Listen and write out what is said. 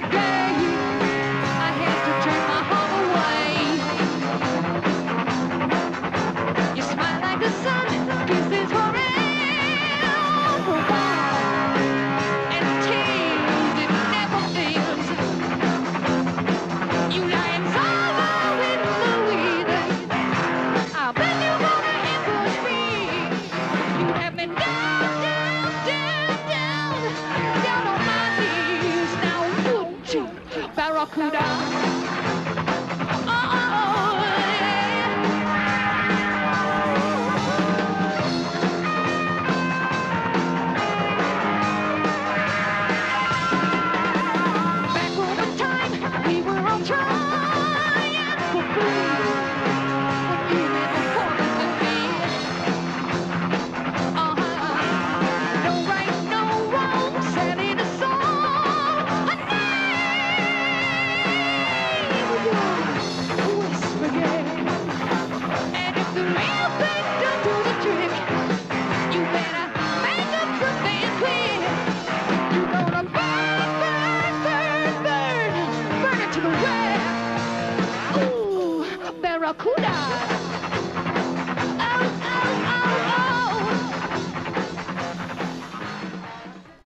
today. Barracuda. to the west. Ooh, Barracuda.